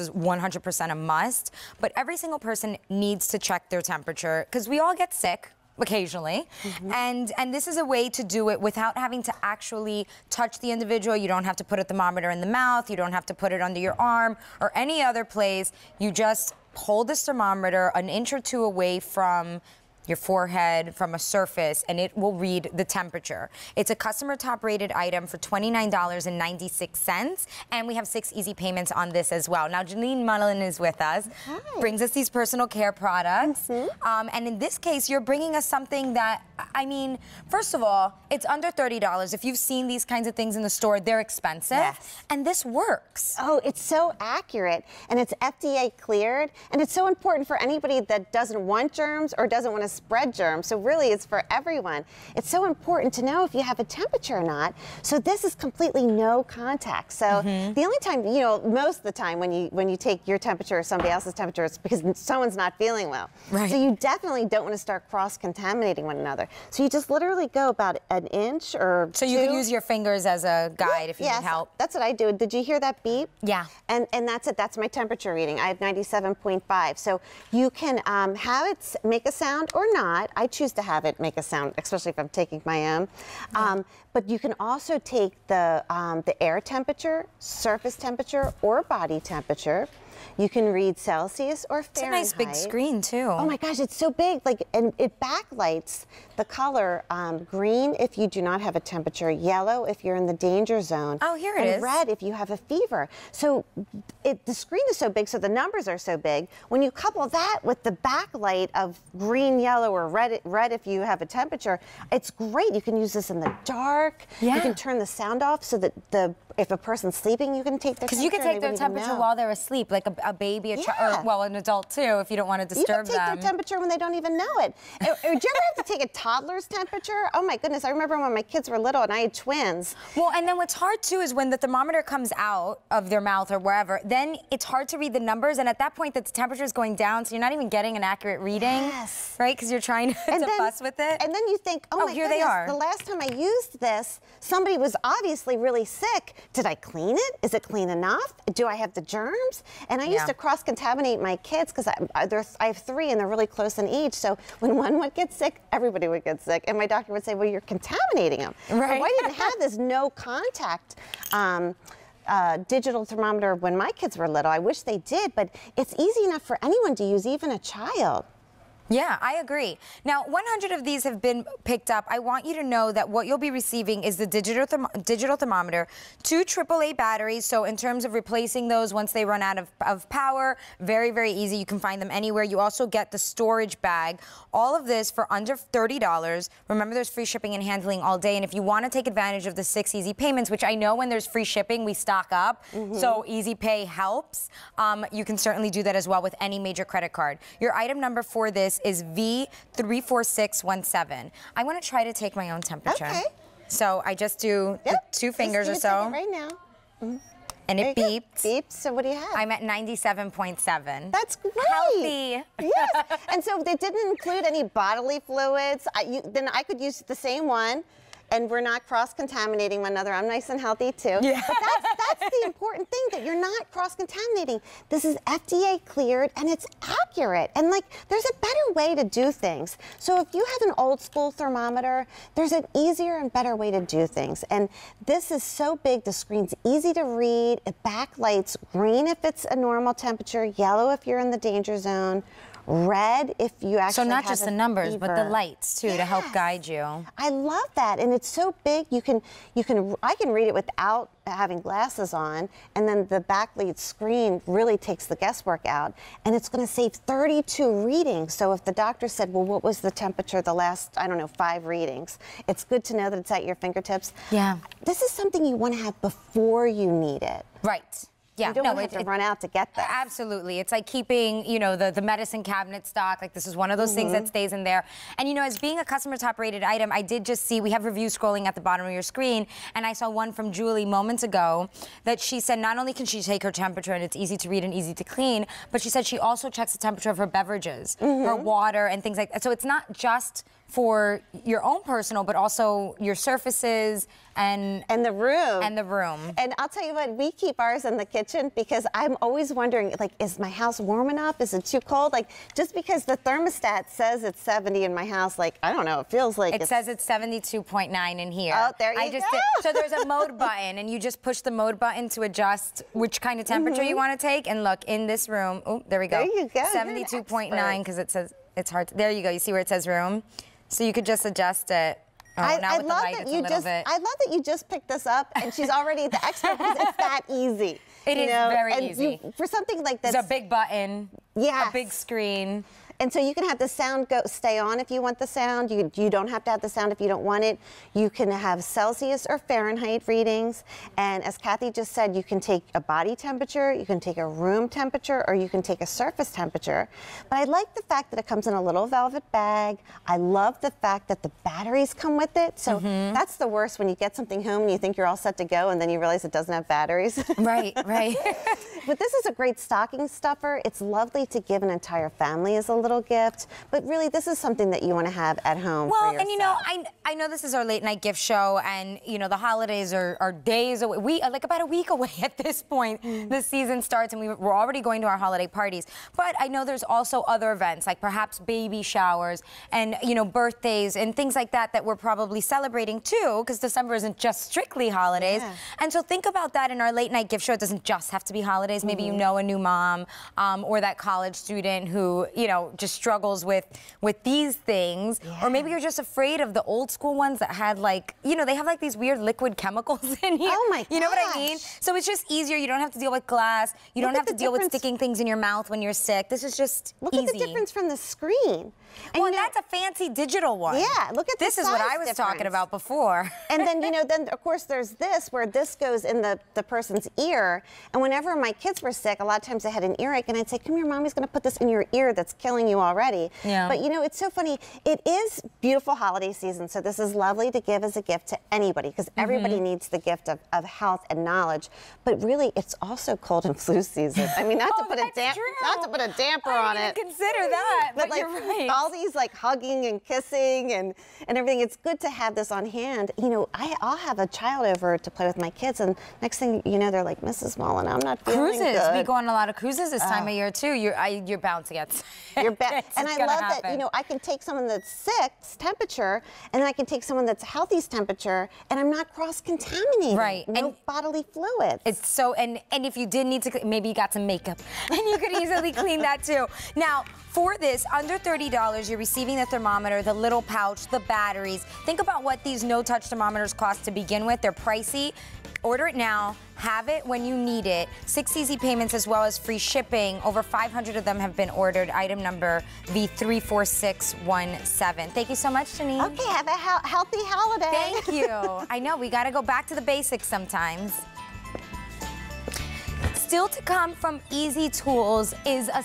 is 100% a must, but every single person needs to check their temperature because we all get sick occasionally. Mm-hmm. and and this is a way to do it without having to actually touch the individual. You don't have to put a thermometer in the mouth. You don't have to put it under your arm or any other place. You just hold this thermometer an inch or two away from your forehead from a surface and it will read the temperature. It's a customer top rated item for $29.96 and we have six easy payments on this as well. Now Janine Mullen is with us, Hi. brings us these personal care products. Um, and in this case, you're bringing us something that, I mean, first of all, it's under $30. If you've seen these kinds of things in the store, they're expensive. Yes. And this works. Oh, it's so accurate and it's FDA cleared and it's so important for anybody that doesn't want germs or doesn't want to spread germs. So really it's for everyone. It's so important to know if you have a temperature or not. So this is completely no contact. So Mm-hmm. the only time, you know, most of the time when you when you take your temperature or somebody else's temperature it's because someone's not feeling well. Right. So you definitely don't want to start cross-contaminating one another. So you just literally go about an inch or So you can use your fingers as a guide if you yes, need help. That's what I do. Did you hear that beep? Yeah. And and that's it. That's my temperature reading. I have 97.5. So you can um, have it make a sound or not. I choose to have it make a sound, especially if I'm taking my own. Um, but you can also take the um, the air temperature, surface temperature, or body temperature. You can read Celsius or Fahrenheit. It's a nice big screen too. Oh my gosh, it's so big. Like, and it backlights the color um, green if you do not have a temperature, yellow if you're in the danger zone. Oh, here it and is. red if you have a fever. So it, the screen is so big, so the numbers are so big. When you couple that with the backlight of green, yellow, or red, red if you have a temperature, it's great. You can use this in the dark. Yeah. You can turn the sound off so that the if a person's sleeping, you can take their Because you can take their they wouldn't even temperature while they're asleep, like a, a baby, a child, Yeah. or well, an adult too, if you don't want to You disturb can take them. their temperature when they don't even know it. Did you ever have to take a toddler's temperature? Oh my goodness! I remember when my kids were little and I had twins. Well, and then what's hard too is when the thermometer comes out of their mouth or wherever, then it's hard to read the numbers, and at that point, the temperature is going down, so you're not even getting an accurate reading, Yes. right? Because you're trying to, to fuss with it. And then you think, oh, Oh, my here they goodness, are. the last time I used this, somebody was obviously really sick. Did I clean it? Is it clean enough? Do I have the germs? And I used Yeah. to cross-contaminate my kids because I, I, have three and they're really close in age. So when one would get sick, everybody would get sick. And my doctor would say, well, you're contaminating them. Right. I didn't have this no contact. Um, uh, digital thermometer when my kids were little. I wish they did, but it's easy enough for anyone to use, even a child. Yeah, I agree. Now, 100 of these have been picked up. I want you to know that what you'll be receiving is the digital therm- digital thermometer, two AAA batteries. So, in terms of replacing those once they run out of, of power, very, very easy. You can find them anywhere. You also get the storage bag. All of this for under $30. Remember, there's free shipping and handling all day. And if you want to take advantage of the six easy payments, which I know when there's free shipping, we stock up. So, Easy Pay helps. Um, you can certainly do that as well with any major credit card. Your item number for this is V34617. I want to try to take my own temperature. Okay. So I just do Yep. two fingers or so, it Right now. Mm-hmm. and it beeps. Beeps. So what do you have? I'm at 97.7. That's great. Healthy. yes. And so they didn't include any bodily fluids. I, you, then I could use the same one. And we're not cross-contaminating one another. I'm nice and healthy too. Yeah. But that's, that's the important thing that you're not cross-contaminating. This is FDA cleared and it's accurate. And like, there's a better way to do things. So if you have an old school thermometer, there's an easier and better way to do things. And this is so big, the screen's easy to read. It backlights green if it's a normal temperature, yellow if you're in the danger zone, red if you actually So not just the numbers, but the lights too to help guide you. I love that, and it's so big. You can, you can, I can read it without having glasses on, and then the backlit screen really takes the guesswork out, and it's going to save 32 readings. So if the doctor said, "Well, what was the temperature the last, I don't know, five readings?" It's good to know that it's at your fingertips. Yeah. This is something you want to have before you need it. Right. Yeah. You don't no, want it- to have it- to run out to get this. Absolutely. It's like keeping, you know, the, the medicine cabinet stock. Like this is one of those things that mm-hmm. stays in there. And you know, as being a customer top rated item, I did just see we have reviews scrolling at the bottom of your screen. And I saw one from Julie moments ago that she said not only can she take her temperature and it's easy to read and easy to clean, but she said she also checks the temperature of her beverages, her mm-hmm. water and things like that. So it's not just for your own personal, but also your surfaces and And the room. and the room. And I'll tell you what, we keep ours in the kitchen because I'm always wondering, like, is my house warm enough? Is it too cold? Like, just because the thermostat says it's 70 in my house, like, I don't know, it feels like It it's says it's 72.9 in here. Oh, there I you just go. Did, so there's a mode button, and you just push the mode button to adjust which kind of temperature you want to take. And look, in this room, oh, there we go. Mm-hmm. There you go, 72.9 because it says it's hard. To, there you go. You see where it says room? So you could just adjust it. Oh, I, I love light, that you just. bit. I love that you just picked this up, and she's already the expert because it's that easy. It you is know? very and easy. You, for something like this, a big button. Yeah. A big screen. And so you can have the sound go stay on if you want the sound. You, you don't have to have the sound if you don't want it. You can have Celsius or Fahrenheit readings. And as Kathy just said, you can take a body temperature, you can take a room temperature, or you can take a surface temperature. But I like the fact that it comes in a little velvet bag. I love the fact that the batteries come with it. So mm-hmm. that's the worst when you get something home and you think you're all set to go and then you realize it doesn't have batteries. Right, right. But this is a great stocking stuffer. It's lovely to give an entire family as a little gift. But really, this is something that you want to have at home. for Well, and you know. I, I know this is our late night gift show, and you know the holidays are, are days away. We are like about a week away at this point. Mm. The season starts, and we, we're already going to our holiday parties. But I know there's also other events, like perhaps baby showers and you know birthdays and things like that that we're probably celebrating too, because December isn't just strictly holidays. Yeah. And so think about that in our late night gift show. It doesn't just have to be holidays. Maybe you know a new mom um, or that college student who you know just struggles with with these things, or maybe you're just afraid of the old school ones that had like you know they have like these weird liquid chemicals in here. Oh, my gosh. You know what I mean? So it's just easier. You don't have to deal with glass. You Look don't have to deal with sticking things in your mouth when you're sick. This is just Look easy. at the difference from the screen. And well, you know- that's a fancy digital one. Yeah, look at the this is what I was talking about before. and then you know then of course there's this where this goes in the, the person's ear and whenever my kids were sick a lot of times they had an earache and i'd say come here mommy's going to put this in your ear that's killing you already Yeah. but you know it's so funny it is beautiful holiday season so this is lovely to give as a gift to anybody because Mm-hmm. everybody needs the gift of, of health and knowledge but really it's also cold and flu season i mean not Oh, to put a damp true. not to put a damper I on it consider that, but like you're right. all these like hugging and kissing and and everything. It's good to have this on hand. You know, I, I'll have a child over to play with my kids, and next thing you know, they're like, Mrs. Mullen, I'm not feeling Cruises. good. Oh. We go on a lot of cruises this time of oh. year too. You're I, you're bound to get sick. You're ba- and I love that you know I can take someone that's sick's temperature, and then I can take someone that's healthy's temperature, and I'm not cross contaminating. Right, No and- bodily fluids. It's so and and if you did need to, maybe you got some makeup, and you could easily clean that too. Now. For this, under $30, you're receiving the thermometer, the little pouch, the batteries. Think about what these no-touch thermometers cost to begin with. They're pricey. Order it now. Have it when you need it. Six easy payments as well as free shipping. Over 500 of them have been ordered. Item number V34617. Thank you so much, Janine. okay, have a he- healthy holiday. Thank you. I know, we got to go back to the basics sometimes. Still to come from Easy Tools is a